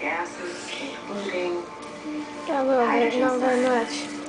gases, including A little bit, not very much.